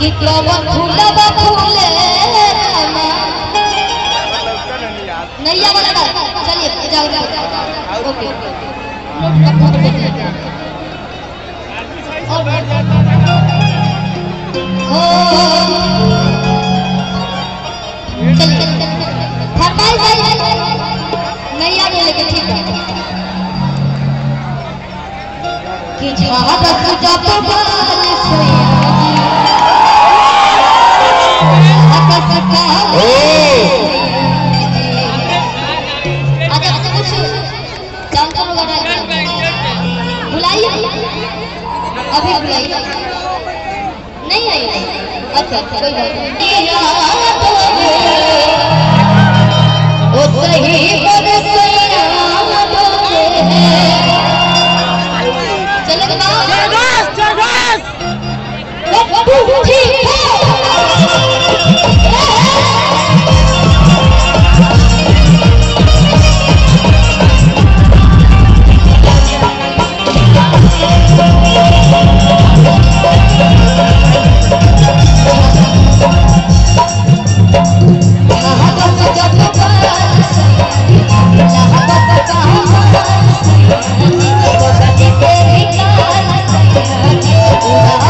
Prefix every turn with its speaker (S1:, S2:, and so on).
S1: फूलवा फूले रामा नैया वाला चलिए, जाओ जाओ। ओके। चल चल चल फरमाइश है नैया बोले के ठीक है। कि जहाँ रस जब बाल सोया बुलाइए अभी बुलाई। नहीं आई। अच्छा कोई बात नहीं। ओ सही चले बाबा।
S2: जगस
S1: Oh,